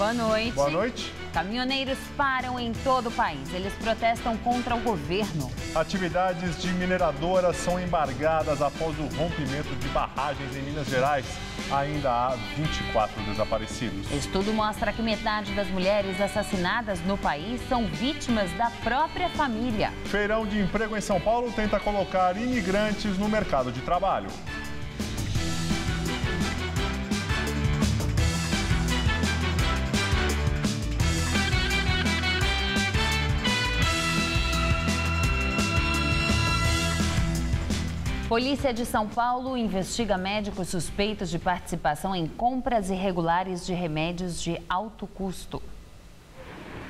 Boa noite. Boa noite. Caminhoneiros param em todo o país. Eles protestam contra o governo. Atividades de mineradoras são embargadas após o rompimento de barragens em Minas Gerais. Ainda há 24 desaparecidos. Estudo mostra que metade das mulheres assassinadas no país são vítimas da própria família. Feirão de emprego em São Paulo tenta colocar imigrantes no mercado de trabalho. Polícia de São Paulo investiga médicos suspeitos de participação em compras irregulares de remédios de alto custo.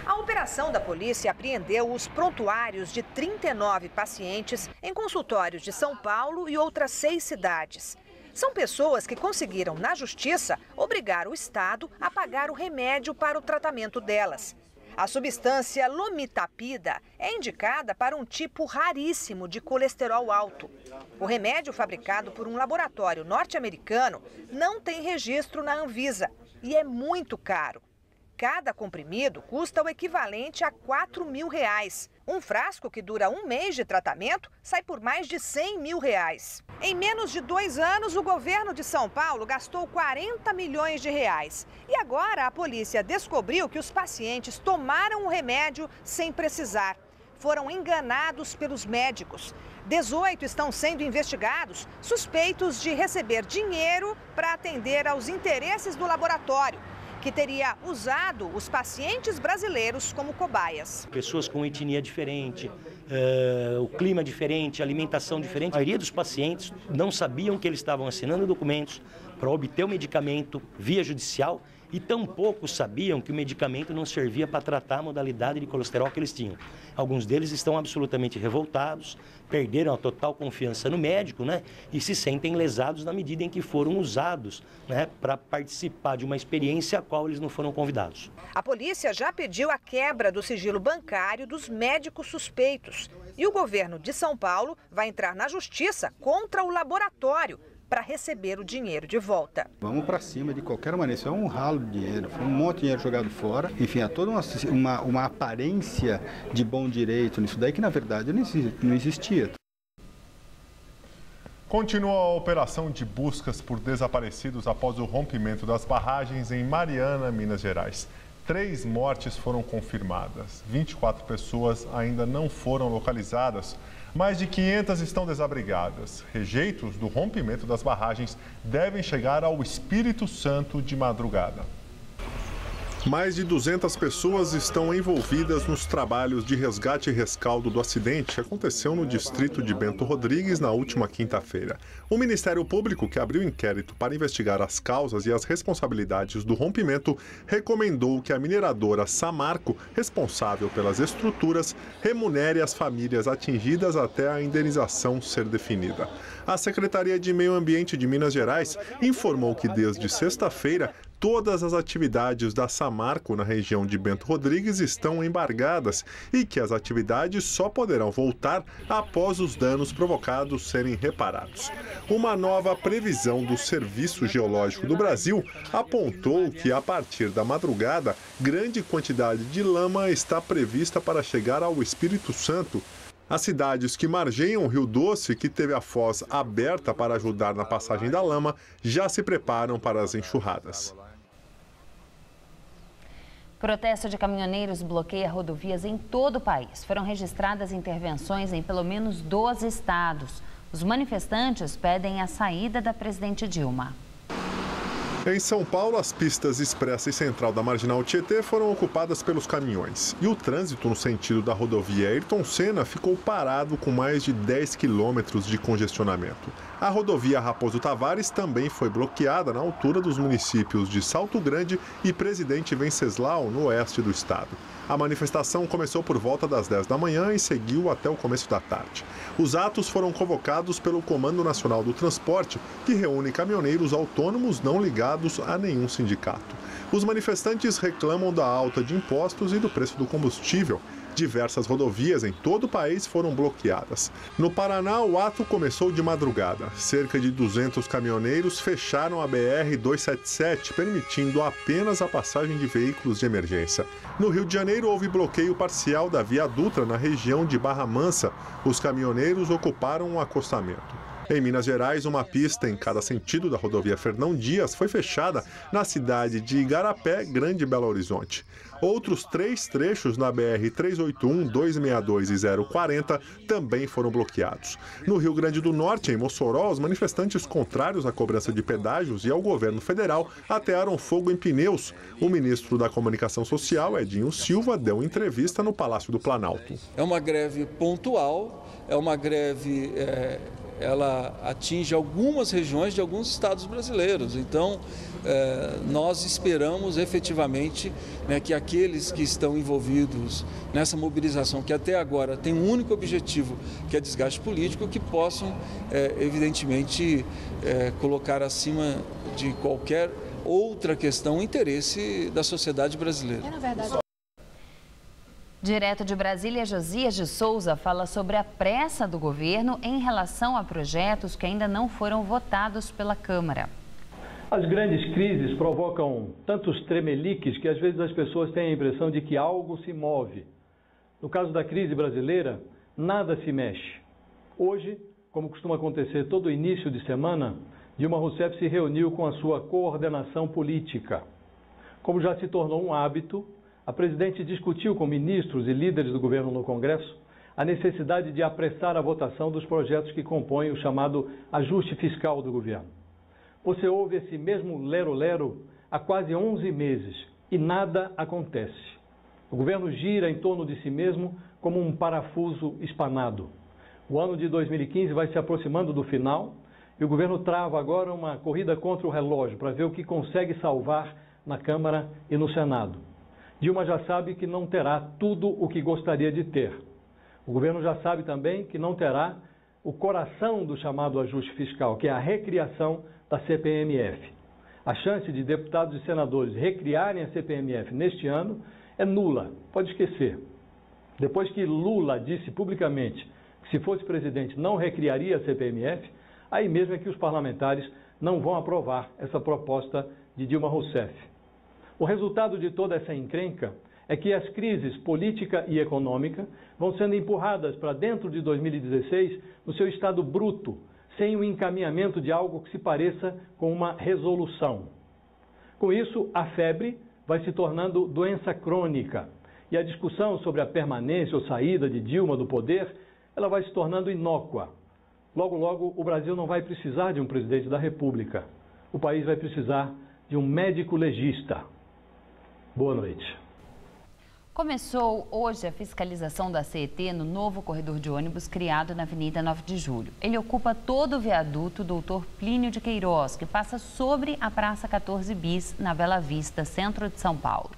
A operação da polícia apreendeu os prontuários de 39 pacientes em consultórios de São Paulo e outras seis cidades. São pessoas que conseguiram, na justiça, obrigar o Estado a pagar o remédio para o tratamento delas. A substância lomitapida é indicada para um tipo raríssimo de colesterol alto. O remédio fabricado por um laboratório norte-americano não tem registro na Anvisa e é muito caro. Cada comprimido custa o equivalente a 4 mil reais. Um frasco que dura um mês de tratamento sai por mais de 100 mil reais. Em menos de dois anos, o governo de São Paulo gastou 40 milhões de reais. E agora a polícia descobriu que os pacientes tomaram o remédio sem precisar. Foram enganados pelos médicos. 18 estão sendo investigados, suspeitos de receber dinheiro para atender aos interesses do laboratório que teria usado os pacientes brasileiros como cobaias. Pessoas com etnia diferente, uh, o clima diferente, alimentação diferente. A maioria dos pacientes não sabiam que eles estavam assinando documentos para obter o medicamento via judicial e tampouco sabiam que o medicamento não servia para tratar a modalidade de colesterol que eles tinham. Alguns deles estão absolutamente revoltados, perderam a total confiança no médico, né? E se sentem lesados na medida em que foram usados, né, para participar de uma experiência a qual eles não foram convidados. A polícia já pediu a quebra do sigilo bancário dos médicos suspeitos. E o governo de São Paulo vai entrar na justiça contra o laboratório para receber o dinheiro de volta. Vamos para cima de qualquer maneira. Isso é um ralo de dinheiro, foi um monte de dinheiro jogado fora. Enfim, há toda uma, uma, uma aparência de bom direito nisso daí que, na verdade, não existia. Continua a operação de buscas por desaparecidos após o rompimento das barragens em Mariana, Minas Gerais. Três mortes foram confirmadas. 24 pessoas ainda não foram localizadas. Mais de 500 estão desabrigadas. Rejeitos do rompimento das barragens devem chegar ao Espírito Santo de madrugada. Mais de 200 pessoas estão envolvidas nos trabalhos de resgate e rescaldo do acidente que aconteceu no distrito de Bento Rodrigues na última quinta-feira. O Ministério Público, que abriu inquérito para investigar as causas e as responsabilidades do rompimento, recomendou que a mineradora Samarco, responsável pelas estruturas, remunere as famílias atingidas até a indenização ser definida. A Secretaria de Meio Ambiente de Minas Gerais informou que desde sexta-feira todas as atividades da Samarco na região de Bento Rodrigues estão embargadas e que as atividades só poderão voltar após os danos provocados serem reparados. Uma nova previsão do Serviço Geológico do Brasil apontou que a partir da madrugada, grande quantidade de lama está prevista para chegar ao Espírito Santo as cidades que margeiam o Rio Doce, que teve a foz aberta para ajudar na passagem da lama, já se preparam para as enxurradas. Protesto de caminhoneiros bloqueia rodovias em todo o país. Foram registradas intervenções em pelo menos 12 estados. Os manifestantes pedem a saída da presidente Dilma. Em São Paulo, as pistas expressa e central da Marginal Tietê foram ocupadas pelos caminhões. E o trânsito no sentido da rodovia Ayrton Senna ficou parado com mais de 10 quilômetros de congestionamento. A rodovia Raposo Tavares também foi bloqueada na altura dos municípios de Salto Grande e Presidente Venceslau, no oeste do estado. A manifestação começou por volta das 10 da manhã e seguiu até o começo da tarde. Os atos foram convocados pelo Comando Nacional do Transporte, que reúne caminhoneiros autônomos não ligados a nenhum sindicato. Os manifestantes reclamam da alta de impostos e do preço do combustível. Diversas rodovias em todo o país foram bloqueadas. No Paraná, o ato começou de madrugada. Cerca de 200 caminhoneiros fecharam a BR-277, permitindo apenas a passagem de veículos de emergência. No Rio de Janeiro, houve bloqueio parcial da Via Dutra na região de Barra Mansa. Os caminhoneiros ocuparam um acostamento. Em Minas Gerais, uma pista em cada sentido da rodovia Fernão Dias foi fechada na cidade de Igarapé, Grande Belo Horizonte. Outros três trechos na BR 381, 262 e 040 também foram bloqueados. No Rio Grande do Norte, em Mossoró, os manifestantes contrários à cobrança de pedágios e ao governo federal atearam fogo em pneus. O ministro da Comunicação Social, Edinho Silva, deu entrevista no Palácio do Planalto. É uma greve pontual, é uma greve é, ela atinge algumas regiões de alguns estados brasileiros. Então, é, nós esperamos efetivamente né, que aqueles que estão envolvidos nessa mobilização, que até agora tem um único objetivo, que é desgaste político, que possam, é, evidentemente, é, colocar acima de qualquer outra questão o interesse da sociedade brasileira. É, Direto de Brasília, Josias de Souza fala sobre a pressa do governo em relação a projetos que ainda não foram votados pela Câmara. As grandes crises provocam tantos tremeliques que às vezes as pessoas têm a impressão de que algo se move. No caso da crise brasileira, nada se mexe. Hoje, como costuma acontecer todo início de semana, Dilma Rousseff se reuniu com a sua coordenação política. Como já se tornou um hábito, a presidente discutiu com ministros e líderes do governo no Congresso a necessidade de apressar a votação dos projetos que compõem o chamado ajuste fiscal do governo. Você ouve esse mesmo lero-lero há quase 11 meses e nada acontece. O governo gira em torno de si mesmo como um parafuso espanado. O ano de 2015 vai se aproximando do final e o governo trava agora uma corrida contra o relógio para ver o que consegue salvar na Câmara e no Senado. Dilma já sabe que não terá tudo o que gostaria de ter. O governo já sabe também que não terá o coração do chamado ajuste fiscal, que é a recriação da CPMF. A chance de deputados e senadores recriarem a CPMF neste ano é nula, pode esquecer. Depois que Lula disse publicamente que, se fosse presidente, não recriaria a CPMF, aí mesmo é que os parlamentares não vão aprovar essa proposta de Dilma Rousseff. O resultado de toda essa encrenca é que as crises política e econômica vão sendo empurradas para dentro de 2016 no seu estado bruto, sem o encaminhamento de algo que se pareça com uma resolução. Com isso, a febre vai se tornando doença crônica e a discussão sobre a permanência ou saída de Dilma do poder, ela vai se tornando inócua. Logo, logo, o Brasil não vai precisar de um presidente da República. O país vai precisar de um médico legista. Boa noite. Começou hoje a fiscalização da CET no novo corredor de ônibus criado na Avenida 9 de Julho. Ele ocupa todo o viaduto Doutor Plínio de Queiroz, que passa sobre a Praça 14 Bis, na Bela Vista, centro de São Paulo.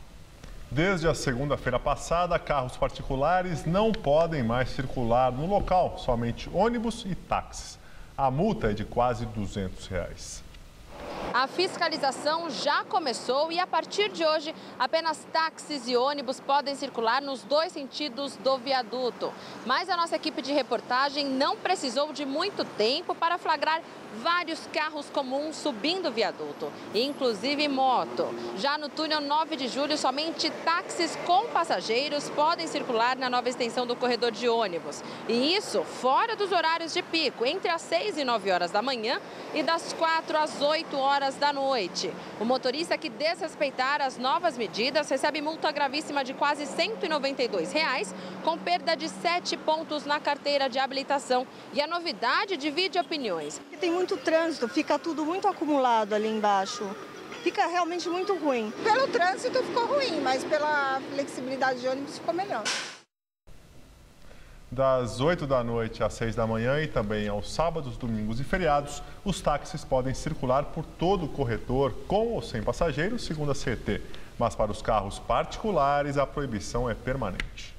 Desde a segunda-feira passada, carros particulares não podem mais circular no local, somente ônibus e táxis. A multa é de quase 200 reais. A fiscalização já começou e a partir de hoje apenas táxis e ônibus podem circular nos dois sentidos do viaduto. Mas a nossa equipe de reportagem não precisou de muito tempo para flagrar vários carros comuns subindo o viaduto, inclusive moto. Já no túnel 9 de julho, somente táxis com passageiros podem circular na nova extensão do corredor de ônibus. E isso fora dos horários de pico, entre as 6 e 9 horas da manhã e das 4 às 8 horas da noite. O motorista que desrespeitar as novas medidas recebe multa gravíssima de quase 192 reais, com perda de 7 pontos na carteira de habilitação. E a novidade divide opiniões. Tem muito trânsito, fica tudo muito acumulado ali embaixo. Fica realmente muito ruim. Pelo trânsito ficou ruim, mas pela flexibilidade de ônibus ficou melhor. Das 8 da noite às 6 da manhã e também aos sábados, domingos e feriados, os táxis podem circular por todo o corredor, com ou sem passageiros, segundo a CET. Mas para os carros particulares, a proibição é permanente.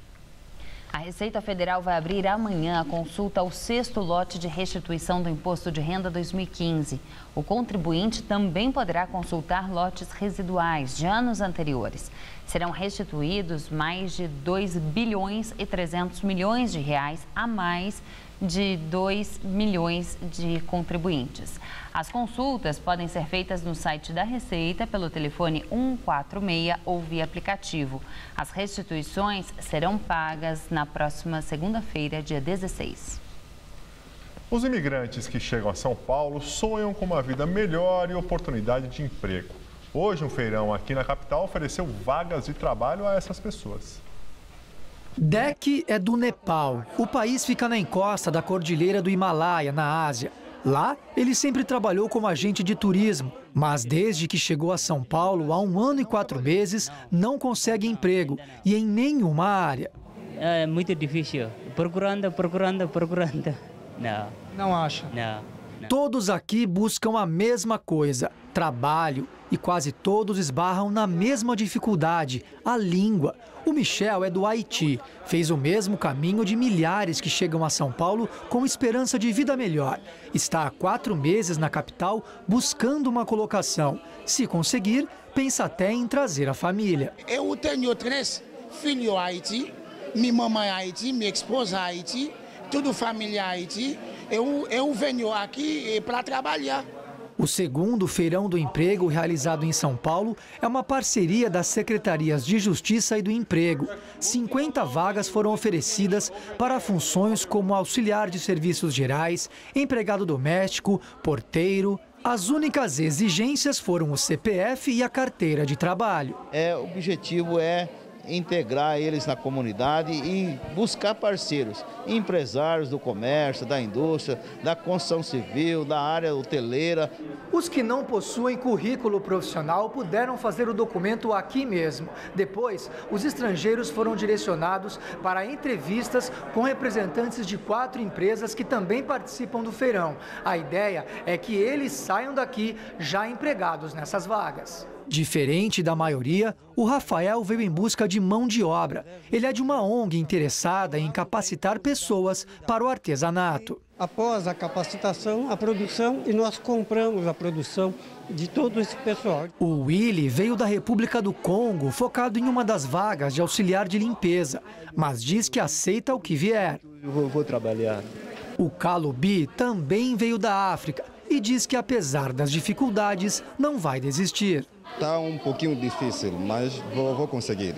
A Receita Federal vai abrir amanhã a consulta ao sexto lote de restituição do Imposto de Renda 2015. O contribuinte também poderá consultar lotes residuais de anos anteriores. Serão restituídos mais de 2 bilhões e 300 milhões de reais a mais de 2 milhões de contribuintes. As consultas podem ser feitas no site da Receita, pelo telefone 146 ou via aplicativo. As restituições serão pagas na próxima segunda-feira, dia 16. Os imigrantes que chegam a São Paulo sonham com uma vida melhor e oportunidade de emprego. Hoje, um feirão aqui na capital ofereceu vagas de trabalho a essas pessoas. Dek é do Nepal. O país fica na encosta da cordilheira do Himalaia, na Ásia. Lá, ele sempre trabalhou como agente de turismo, mas desde que chegou a São Paulo, há um ano e quatro meses, não consegue emprego e em nenhuma área. É muito difícil. Procurando, procurando, procurando. Não. Não acha? Não. não. Todos aqui buscam a mesma coisa: trabalho. E quase todos esbarram na mesma dificuldade, a língua. O Michel é do Haiti. Fez o mesmo caminho de milhares que chegam a São Paulo com esperança de vida melhor. Está há quatro meses na capital buscando uma colocação. Se conseguir, pensa até em trazer a família. Eu tenho três filhos Haiti, minha mamãe Haiti, minha esposa Haiti, tudo família Haiti. Eu, eu venho aqui para trabalhar. O segundo Feirão do Emprego, realizado em São Paulo, é uma parceria das Secretarias de Justiça e do Emprego. 50 vagas foram oferecidas para funções como auxiliar de serviços gerais, empregado doméstico, porteiro. As únicas exigências foram o CPF e a carteira de trabalho. É, o objetivo é integrar eles na comunidade e buscar parceiros, empresários do comércio, da indústria, da construção civil, da área hoteleira. Os que não possuem currículo profissional puderam fazer o documento aqui mesmo. Depois, os estrangeiros foram direcionados para entrevistas com representantes de quatro empresas que também participam do feirão. A ideia é que eles saiam daqui já empregados nessas vagas. Diferente da maioria, o Rafael veio em busca de mão de obra. Ele é de uma ONG interessada em capacitar pessoas para o artesanato. Após a capacitação, a produção, e nós compramos a produção de todo esse pessoal. O Willy veio da República do Congo, focado em uma das vagas de auxiliar de limpeza, mas diz que aceita o que vier. Eu vou, vou trabalhar. O Kalubi também veio da África e diz que, apesar das dificuldades, não vai desistir. Está um pouquinho difícil, mas vou, vou conseguir.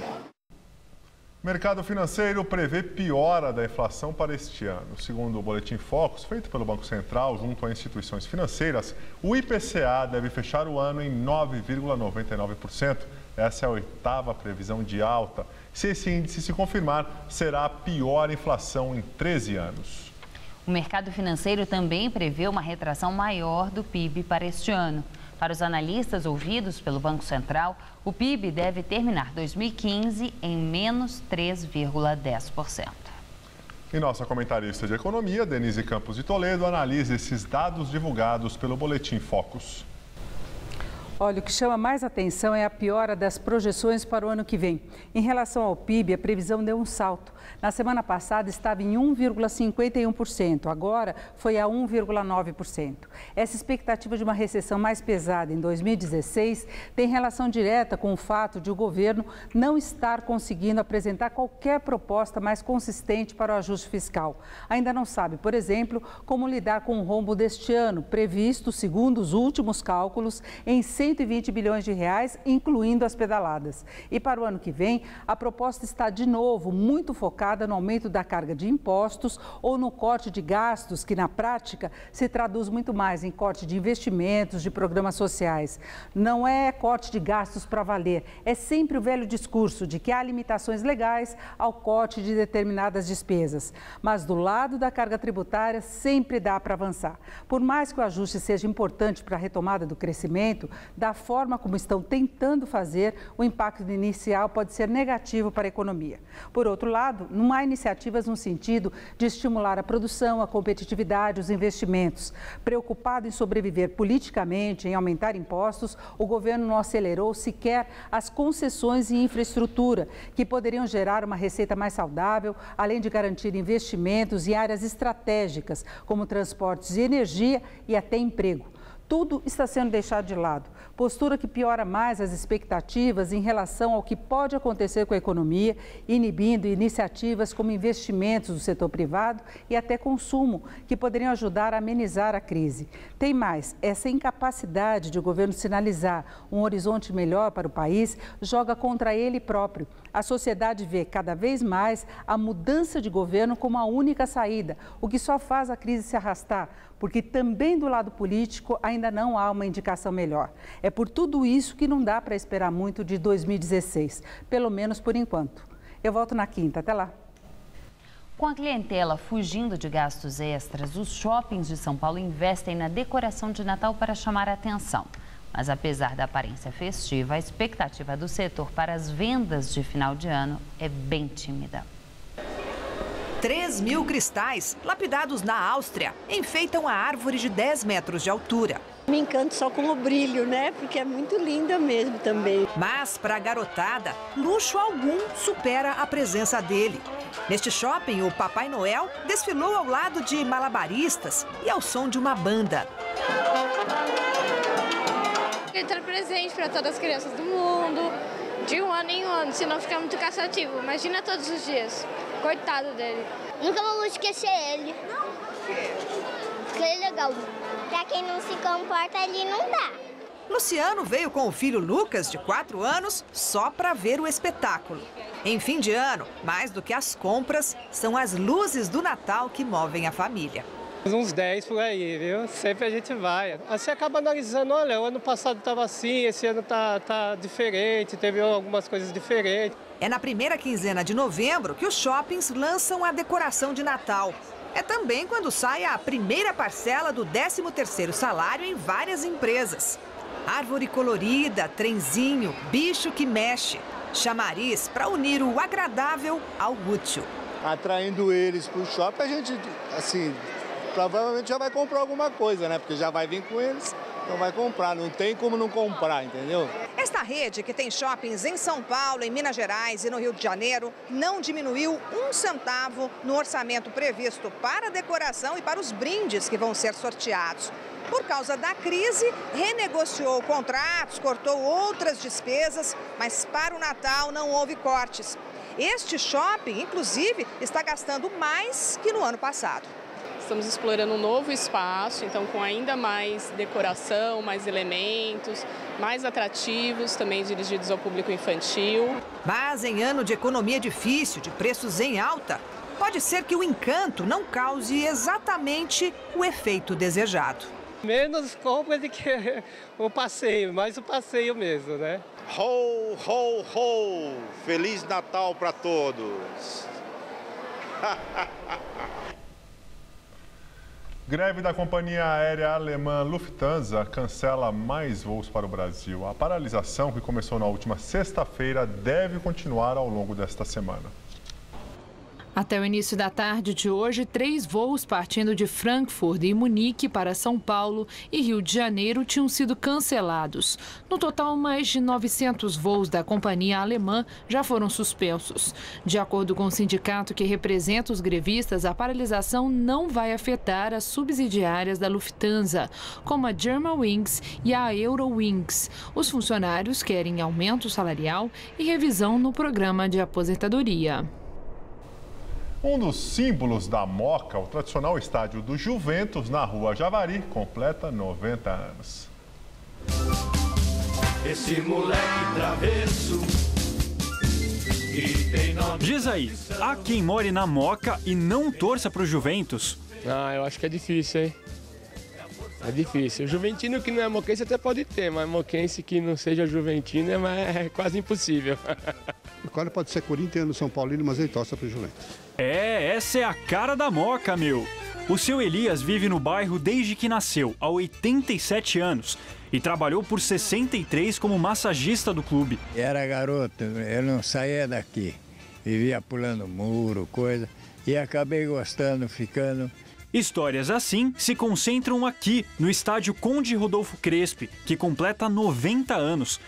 Mercado financeiro prevê piora da inflação para este ano. Segundo o Boletim Focus, feito pelo Banco Central junto a instituições financeiras, o IPCA deve fechar o ano em 9,99%. Essa é a oitava previsão de alta. Se esse índice se confirmar, será a pior inflação em 13 anos. O mercado financeiro também prevê uma retração maior do PIB para este ano. Para os analistas ouvidos pelo Banco Central, o PIB deve terminar 2015 em menos 3,10%. E nossa comentarista de economia, Denise Campos de Toledo, analisa esses dados divulgados pelo Boletim Focus. Olha, o que chama mais atenção é a piora das projeções para o ano que vem. Em relação ao PIB, a previsão deu um salto. Na semana passada estava em 1,51%, agora foi a 1,9%. Essa expectativa de uma recessão mais pesada em 2016 tem relação direta com o fato de o governo não estar conseguindo apresentar qualquer proposta mais consistente para o ajuste fiscal. Ainda não sabe, por exemplo, como lidar com o rombo deste ano, previsto, segundo os últimos cálculos, em 120 bilhões de reais, incluindo as pedaladas. E para o ano que vem, a proposta está de novo muito focada no aumento da carga de impostos ou no corte de gastos, que na prática se traduz muito mais em corte de investimentos, de programas sociais. Não é corte de gastos para valer, é sempre o velho discurso de que há limitações legais ao corte de determinadas despesas. Mas do lado da carga tributária sempre dá para avançar. Por mais que o ajuste seja importante para a retomada do crescimento, da forma como estão tentando fazer, o impacto inicial pode ser negativo para a economia. Por outro lado, não há iniciativas no sentido de estimular a produção, a competitividade, os investimentos. Preocupado em sobreviver politicamente, em aumentar impostos, o governo não acelerou sequer as concessões em infraestrutura, que poderiam gerar uma receita mais saudável, além de garantir investimentos em áreas estratégicas, como transportes e energia e até emprego. Tudo está sendo deixado de lado postura que piora mais as expectativas em relação ao que pode acontecer com a economia, inibindo iniciativas como investimentos do setor privado e até consumo, que poderiam ajudar a amenizar a crise. Tem mais, essa incapacidade de o governo sinalizar um horizonte melhor para o país joga contra ele próprio. A sociedade vê cada vez mais a mudança de governo como a única saída, o que só faz a crise se arrastar, porque também do lado político ainda não há uma indicação melhor. É por tudo isso que não dá para esperar muito de 2016, pelo menos por enquanto. Eu volto na quinta. Até lá. Com a clientela fugindo de gastos extras, os shoppings de São Paulo investem na decoração de Natal para chamar a atenção. Mas apesar da aparência festiva, a expectativa do setor para as vendas de final de ano é bem tímida. 3 mil cristais, lapidados na Áustria, enfeitam a árvore de 10 metros de altura. Me encanto só com o brilho, né? Porque é muito linda mesmo também. Mas para a garotada, luxo algum supera a presença dele. Neste shopping, o Papai Noel desfilou ao lado de malabaristas e ao som de uma banda. Ele tá presente para todas as crianças do mundo, de um ano em um ano, senão fica muito cansativo. Imagina todos os dias. Coitado dele. Nunca vou esquecer ele. Não? Porque ele é legal. Pra quem não se comporta ali, não dá. Luciano veio com o filho Lucas, de 4 anos, só para ver o espetáculo. Em fim de ano, mais do que as compras, são as luzes do Natal que movem a família. Uns 10 por aí, viu? Sempre a gente vai. Você acaba analisando, olha, o ano passado estava assim, esse ano tá, tá diferente, teve algumas coisas diferentes. É na primeira quinzena de novembro que os shoppings lançam a decoração de Natal. É também quando sai a primeira parcela do 13º salário em várias empresas. Árvore colorida, trenzinho, bicho que mexe. Chamariz para unir o agradável ao útil. Atraindo eles para o shopping, a gente, assim, provavelmente já vai comprar alguma coisa, né? Porque já vai vir com eles. Então vai comprar, não tem como não comprar, entendeu? Esta rede, que tem shoppings em São Paulo, em Minas Gerais e no Rio de Janeiro, não diminuiu um centavo no orçamento previsto para a decoração e para os brindes que vão ser sorteados. Por causa da crise, renegociou contratos, cortou outras despesas, mas para o Natal não houve cortes. Este shopping, inclusive, está gastando mais que no ano passado. Estamos explorando um novo espaço, então com ainda mais decoração, mais elementos, mais atrativos, também dirigidos ao público infantil. Mas em ano de economia difícil, de preços em alta, pode ser que o encanto não cause exatamente o efeito desejado. Menos compra do que o passeio, mais o passeio mesmo, né? Ho, ho, ho! Feliz Natal para todos! Greve da companhia aérea alemã Lufthansa cancela mais voos para o Brasil. A paralisação, que começou na última sexta-feira, deve continuar ao longo desta semana. Até o início da tarde de hoje, três voos partindo de Frankfurt e Munique para São Paulo e Rio de Janeiro tinham sido cancelados. No total, mais de 900 voos da companhia alemã já foram suspensos. De acordo com o sindicato que representa os grevistas, a paralisação não vai afetar as subsidiárias da Lufthansa, como a Germanwings e a Eurowings. Os funcionários querem aumento salarial e revisão no programa de aposentadoria. Um dos símbolos da Moca, o tradicional estádio do Juventus, na rua Javari, completa 90 anos. Esse moleque travesso. Diz aí, há quem more na Moca e não torça para o Juventus? Ah, eu acho que é difícil, hein? É difícil. O juventino que não é moquense até pode ter, mas moquense que não seja juventino é, é quase impossível. O cara pode ser corintiano, São Paulino, mas ele torce para o Juventus. É, essa é a cara da Moca, meu. O seu Elias vive no bairro desde que nasceu, há 87 anos, e trabalhou por 63 como massagista do clube. Era garoto, eu não saía daqui. Vivia pulando muro, coisa, e acabei gostando, ficando. Histórias assim se concentram aqui, no estádio Conde Rodolfo Crespi, que completa 90 anos.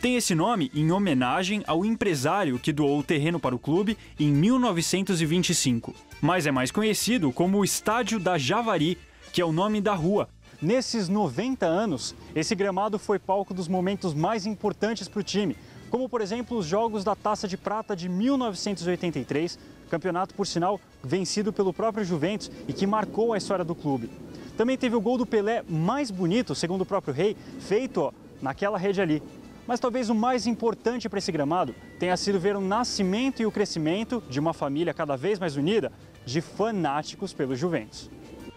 Tem esse nome em homenagem ao empresário que doou o terreno para o clube em 1925. Mas é mais conhecido como o Estádio da Javari, que é o nome da rua. Nesses 90 anos, esse gramado foi palco dos momentos mais importantes para o time, como por exemplo os Jogos da Taça de Prata de 1983, campeonato por sinal vencido pelo próprio Juventus e que marcou a história do clube. Também teve o gol do Pelé mais bonito, segundo o próprio rei, feito ó, naquela rede ali. Mas talvez o mais importante para esse gramado tenha sido ver o nascimento e o crescimento de uma família cada vez mais unida de fanáticos pelo Juventus.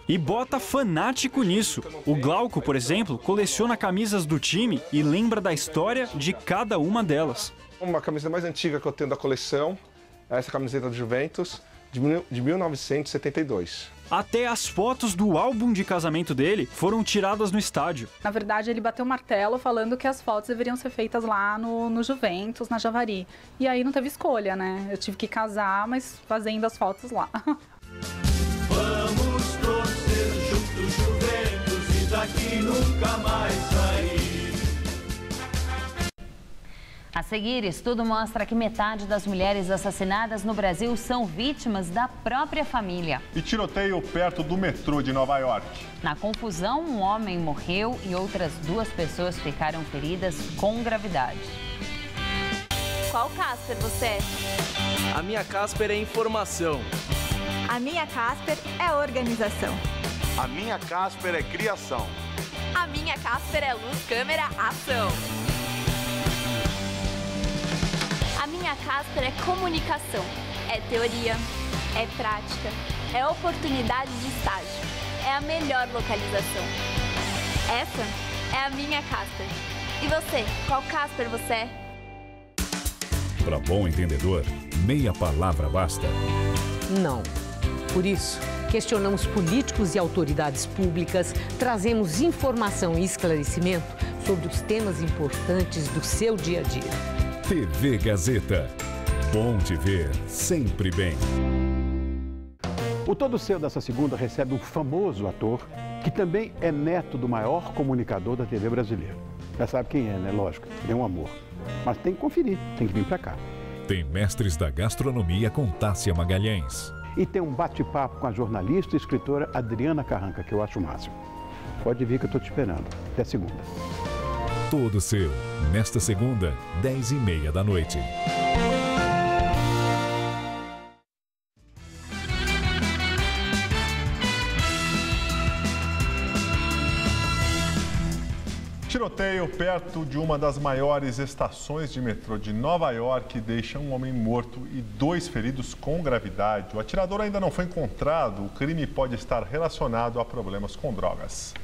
E bota fanático nisso. O Glauco, por exemplo, coleciona camisas do time e lembra da história de cada uma delas. Uma camisa mais antiga que eu tenho da coleção essa camiseta do Juventus, de 1972. Até as fotos do álbum de casamento dele foram tiradas no estádio. Na verdade, ele bateu o martelo falando que as fotos deveriam ser feitas lá no, no Juventus, na Javari. E aí não teve escolha, né? Eu tive que casar, mas fazendo as fotos lá. Vamos torcer juntos, Juventus, e daqui nunca mais A seguir, estudo mostra que metade das mulheres assassinadas no Brasil são vítimas da própria família. E tiroteio perto do metrô de Nova York. Na confusão, um homem morreu e outras duas pessoas ficaram feridas com gravidade. Qual Casper você é? A minha Casper é informação. A minha Casper é organização. A minha Casper é criação. A minha Casper é luz, câmera, ação. A minha Casper é comunicação. É teoria, é prática, é oportunidade de estágio. É a melhor localização. Essa é a minha Casper. E você, qual Casper você é? Para bom entendedor, meia palavra basta. Não. Por isso, questionamos políticos e autoridades públicas, trazemos informação e esclarecimento sobre os temas importantes do seu dia a dia. TV Gazeta. Bom te ver sempre bem. O Todo Seu dessa segunda recebe um famoso ator que também é neto do maior comunicador da TV brasileira. Já sabe quem é, né? Lógico, ele é um amor. Mas tem que conferir, tem que vir pra cá. Tem Mestres da Gastronomia com Tássia Magalhães. E tem um bate-papo com a jornalista e escritora Adriana Carranca, que eu acho o máximo. Pode vir que eu tô te esperando. Até segunda. Todo seu, nesta segunda, 10 e meia da noite. Tiroteio perto de uma das maiores estações de metrô de Nova York deixa um homem morto e dois feridos com gravidade. O atirador ainda não foi encontrado. O crime pode estar relacionado a problemas com drogas.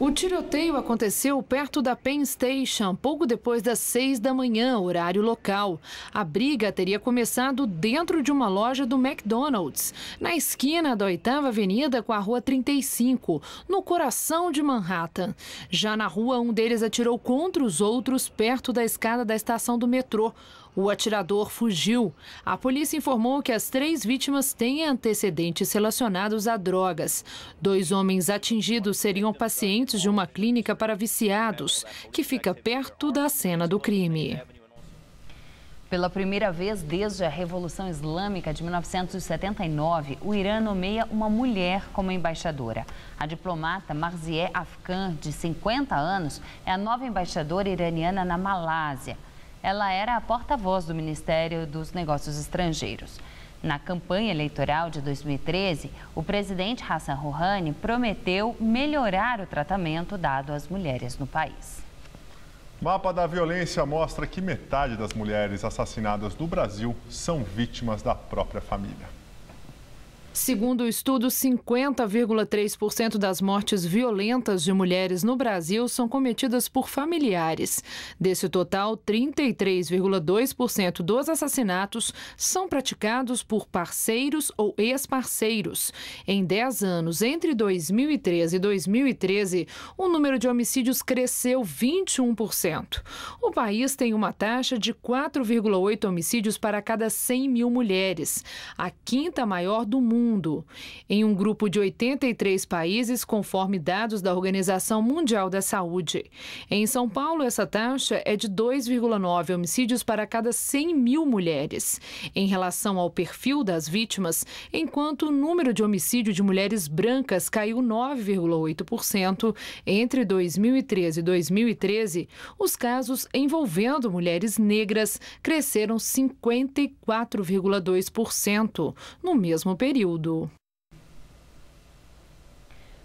O tiroteio aconteceu perto da Penn Station, pouco depois das seis da manhã, horário local. A briga teria começado dentro de uma loja do McDonald's, na esquina da 8 Avenida com a Rua 35, no coração de Manhattan. Já na rua, um deles atirou contra os outros perto da escada da estação do metrô. O atirador fugiu. A polícia informou que as três vítimas têm antecedentes relacionados a drogas. Dois homens atingidos seriam pacientes de uma clínica para viciados, que fica perto da cena do crime. Pela primeira vez desde a Revolução Islâmica de 1979, o Irã nomeia uma mulher como embaixadora. A diplomata Marzieh Afkan, de 50 anos, é a nova embaixadora iraniana na Malásia. Ela era a porta-voz do Ministério dos Negócios Estrangeiros. Na campanha eleitoral de 2013, o presidente Hassan Rouhani prometeu melhorar o tratamento dado às mulheres no país. Mapa da violência mostra que metade das mulheres assassinadas no Brasil são vítimas da própria família. Segundo o estudo, 50,3% das mortes violentas de mulheres no Brasil são cometidas por familiares. Desse total, 33,2% dos assassinatos são praticados por parceiros ou ex-parceiros. Em 10 anos, entre 2013 e 2013, o número de homicídios cresceu 21%. O país tem uma taxa de 4,8 homicídios para cada 100 mil mulheres, a quinta maior do mundo mundo, em um grupo de 83 países, conforme dados da Organização Mundial da Saúde. Em São Paulo, essa taxa é de 2,9 homicídios para cada 100 mil mulheres. Em relação ao perfil das vítimas, enquanto o número de homicídio de mulheres brancas caiu 9,8% entre 2013 e 2013, os casos envolvendo mulheres negras cresceram 54,2% no mesmo período período.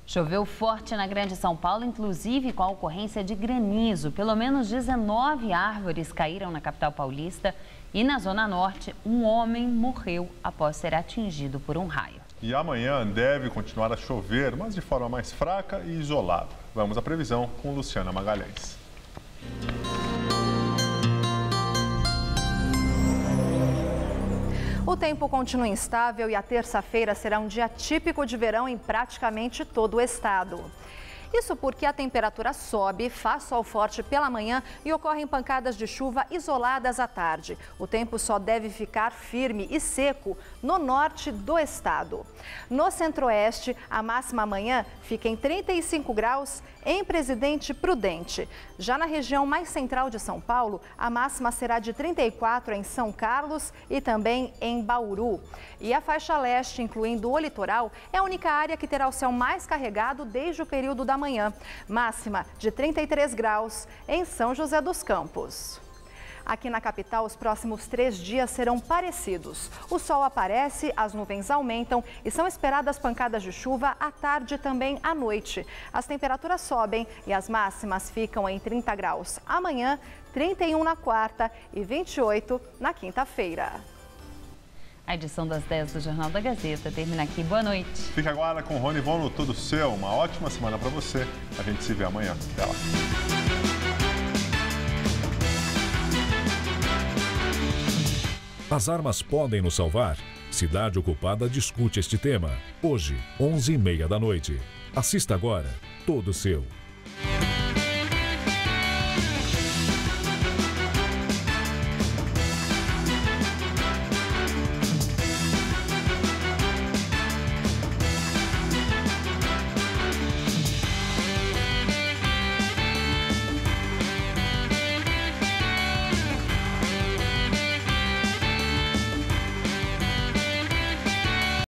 Choveu forte na Grande São Paulo, inclusive com a ocorrência de granizo. Pelo menos 19 árvores caíram na capital paulista e na Zona Norte, um homem morreu após ser atingido por um raio. E amanhã deve continuar a chover, mas de forma mais fraca e isolada. Vamos à previsão com Luciana Magalhães. O tempo continua instável e a terça-feira será um dia típico de verão em praticamente todo o estado. Isso porque a temperatura sobe, faz sol forte pela manhã e ocorrem pancadas de chuva isoladas à tarde. O tempo só deve ficar firme e seco no norte do estado. No centro-oeste, a máxima amanhã fica em 35 graus em Presidente Prudente. Já na região mais central de São Paulo, a máxima será de 34 em São Carlos e também em Bauru. E a faixa leste, incluindo o litoral, é a única área que terá o céu mais carregado desde o período da manhã. Máxima de 33 graus em São José dos Campos. Aqui na capital, os próximos três dias serão parecidos. O sol aparece, as nuvens aumentam e são esperadas pancadas de chuva à tarde e também à noite. As temperaturas sobem e as máximas ficam em 30 graus amanhã, 31 na quarta e 28 na quinta-feira. A edição das 10 do Jornal da Gazeta termina aqui. Boa noite. Fica agora com o Rony Von no Tudo Seu. Uma ótima semana para você. A gente se vê amanhã. Até lá. As armas podem nos salvar? Cidade Ocupada discute este tema. Hoje, 11h30 da noite. Assista agora. Todo seu.